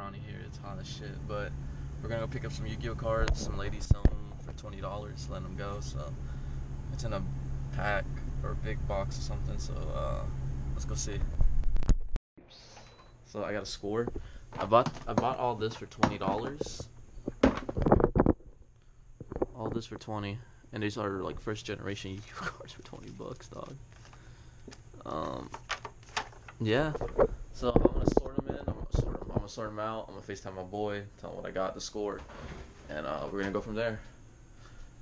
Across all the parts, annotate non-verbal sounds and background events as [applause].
pepperoni here. It's hot as shit. But we're gonna go pick up some Yu-Gi-Oh cards. Some ladies sell them for twenty dollars. Let them go. So it's in a pack or a big box or something. So uh, let's go see. So I got a score. I bought I bought all this for twenty dollars. All this for twenty, and these are like first generation [laughs] Yu-Gi-Oh cards for twenty bucks, dog. Um, yeah. So I'm gonna sort them in. I'm gonna sort them out. I'm gonna Facetime my boy, tell him what I got, the score, and uh, we're gonna go from there.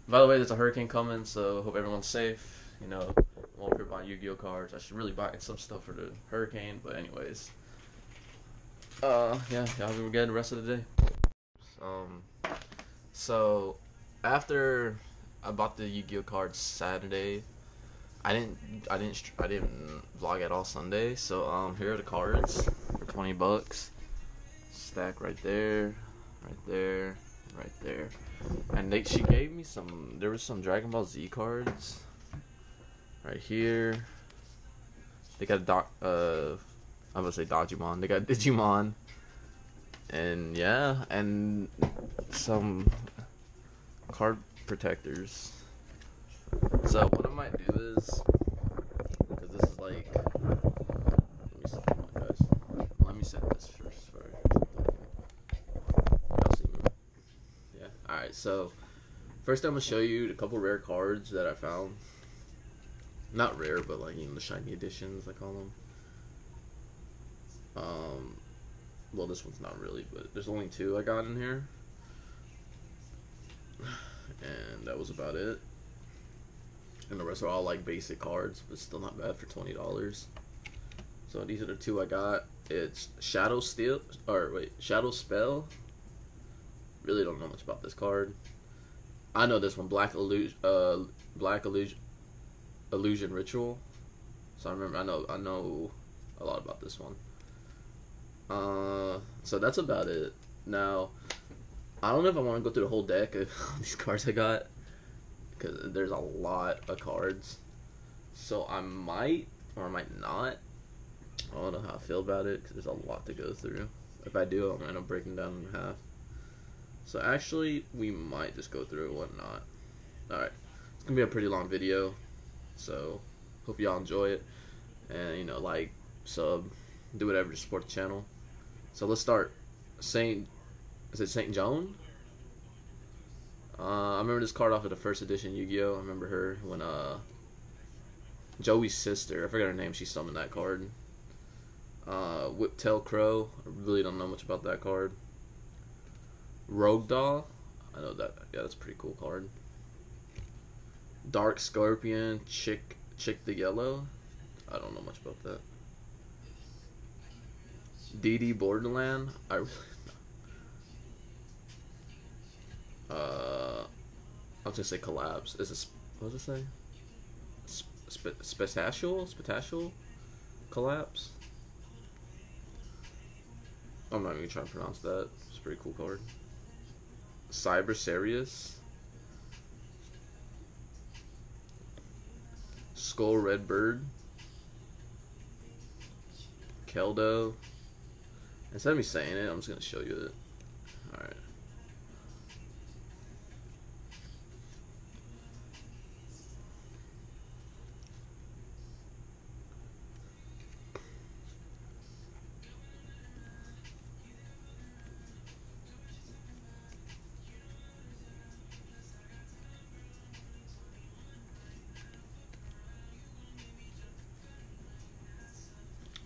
By the way, there's a hurricane coming, so hope everyone's safe. You know, I'm over here buying Yu-Gi-Oh cards. I should really buy some stuff for the hurricane, but anyways. Uh, yeah, y'all have a good rest of the day. Um, so after I bought the Yu-Gi-Oh cards Saturday, I didn't, I didn't, I didn't vlog at all Sunday. So um, here are the cards for twenty bucks. Stack right there, right there, right there. And they, she gave me some. There was some Dragon Ball Z cards. Right here. They got a doc. Uh, I'm gonna say Dodgemon. They got [laughs] Digimon. And yeah, and some card protectors. So what I might do is, because this is like, let me set them up, guys. Let me set this first. Sorry. Y'all see me? So first, I'm gonna show you a couple rare cards that I found. Not rare, but like you know the shiny editions, I call them. Um, well, this one's not really, but there's only two I got in here, and that was about it. And the rest are all like basic cards, but still not bad for twenty dollars. So these are the two I got. It's Shadow Steel, or wait, Shadow Spell. Really don't know much about this card. I know this one, Black Illusion, uh, Black Illusion, Illusion Ritual. So I remember, I know, I know a lot about this one. Uh, so that's about it. Now, I don't know if I want to go through the whole deck of [laughs] these cards I got because there's a lot of cards. So I might or I might not. I don't know how I feel about it because there's a lot to go through. If I do, I'm gonna break them down in half. So actually, we might just go through it, whatnot. All right, it's gonna be a pretty long video, so hope y'all enjoy it, and you know, like, sub, do whatever to support the channel. So let's start. Saint, is it Saint Joan? Uh, I remember this card off of the first edition Yu-Gi-Oh. I remember her when uh, Joey's sister, I forgot her name, she summoned that card. Uh, Whiptail Crow, I really don't know much about that card. Rogue Doll, I know that, yeah, that's pretty cool card. Dark Scorpion, Chick, Chick the Yellow, I don't know much about that. DD Borderline, I really [laughs] Uh, I was gonna say collapse. Is it what does it say? Sp- spatatial, spatatial, collapse. I'm not even trying to pronounce that. It's a pretty cool card. Cyber Serious. Skull Red Bird. Keldo. Instead of me saying it, I'm just gonna show you it. Alright.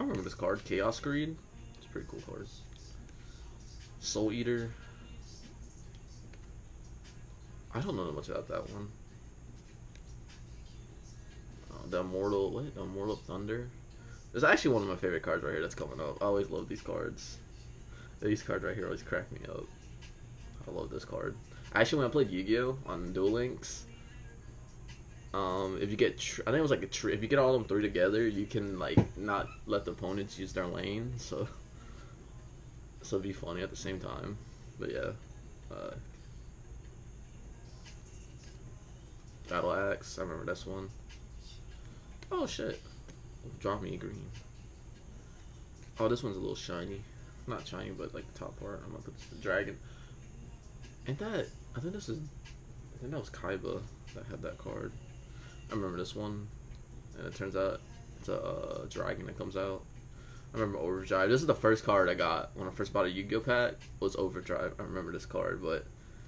I remember this card, Chaos Greed. It's pretty cool card. Soul Eater. I don't know much about that one. Uh, the Immortal, what? Immortal Thunder. Is actually one of my favorite cards right here that's coming up. I always love these cards. These cards right here always crack me up. I love this card. Actually, when I played Yu-Gi-Oh! on Duel Links, um, if you get, tr- I think it was like a tr- if you get all them three together, you can like not let the opponents use their lane, so so be funny at the same time. But yeah, uh, Battle Ox, I remember this one. Oh shit, drop me a green. Oh, this one's a little shiny. not shiny, but like the top part. I'm gonna put the dragon. Ain't that? I think this is. I think that was Kaiba that had that card. I remember this one, and it turns out it's a uh, dragon that comes out. I remember Overdrive. This is the first card I got when I first bought a Yu-Gi-Oh pack. Was Overdrive. I remember this card, but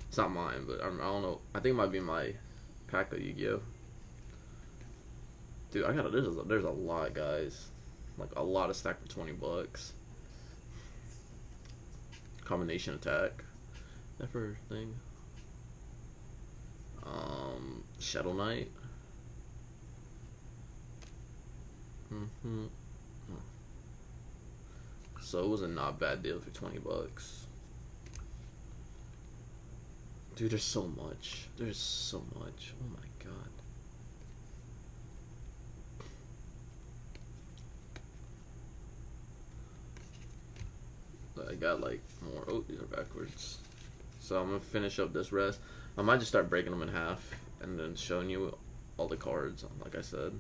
it's not mine. But I, don't know. I think it might be my pack of Yu-Gi-Oh. Dude, I got there's a, there's a lot, guys. Like a lot of stack for twenty bucks. Combination attack. That for thing. Um, Shadow Knight. Mm-hmm. So it was a not bad deal for 20 bucks. Dude, there's so much. There's so much. Oh my god. I got like more. Oh, these are backwards. So I'm gonna finish up this rest. I might just start breaking them in half and then showing you all the cards, like I said.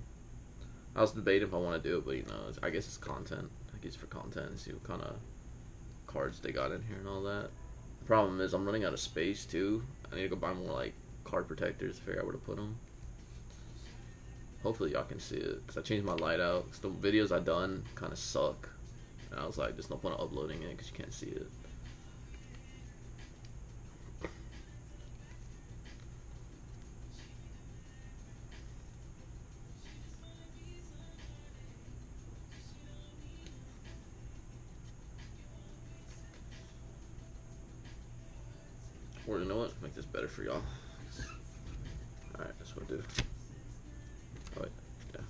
I was debating if I want to do it, but you know, I guess it's content. I guess for content and see what kind of cards they got in here and all that. The problem is I'm running out of space too. I need to go buy more like card protectors to figure out where to put them. Hopefully y'all can see it because I changed my light out. Cause the videos I done kind of suck, and I was like, there's no point uploading it because you can't see it. Or you know what? Make this better for y'all. Alright, that's what I do. Oh, wait, yeah.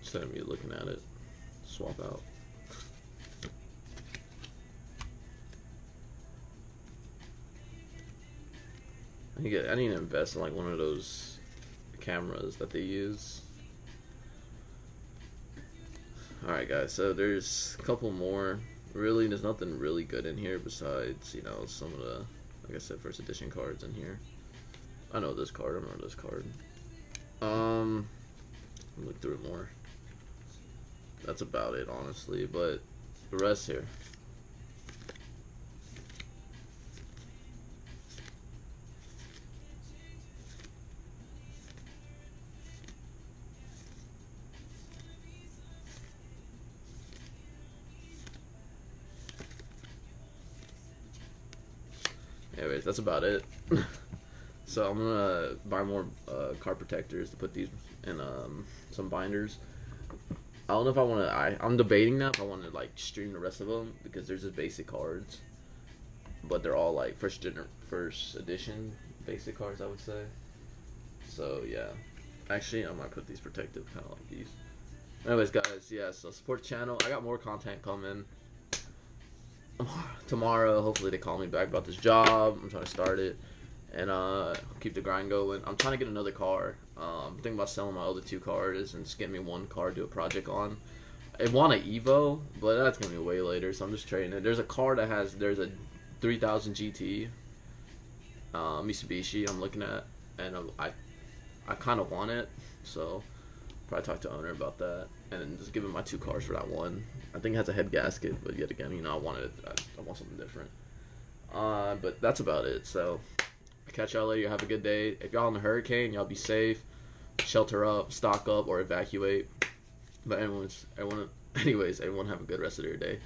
Instead of me looking at it, swap out. I need, I need to invest in like one of those cameras that they use. Alright guys, so there's a couple more really, there's nothing really good in here besides, you know, some of the, like I said, first edition cards in here. I know this card, I remember this card. Um, look through it more. That's about it, honestly, but the rest here. Anyways, that's about it. [laughs] so I'm gonna buy more uh, card protectors to put these in um, some binders. I don't know if I want to. I'm debating that if I want to like stream the rest of them because there's just basic cards, but they're all like first gener- first edition basic cards. I would say. So yeah, actually I might put these protective kind of like these. Anyways, guys, yeah. So support channel. I got more content coming tomorrow. Hopefully they call me back about this job. I'm trying to start it and uh, keep the grind going. I'm trying to get another car. Um, I'm thinking about selling my other two cars and just getting me one car to do a project on. I want an Evo, but that's gonna be way later, so I'm just trading it. There's a car that has there's a 3000 GT uh, Mitsubishi I'm looking at, and I I kind of want it, so probably talk to owner about that and just give him my two cars for that one. I think it has a head gasket, but yet again, you know, I wanted I, I want something different. Uh, but that's about it. So, catch y'all later. Have a good day. If y'all in a hurricane, y'all be safe. Shelter up, stock up, or evacuate. But everyone's everyone. [laughs] Anyways, everyone have a good rest of your day.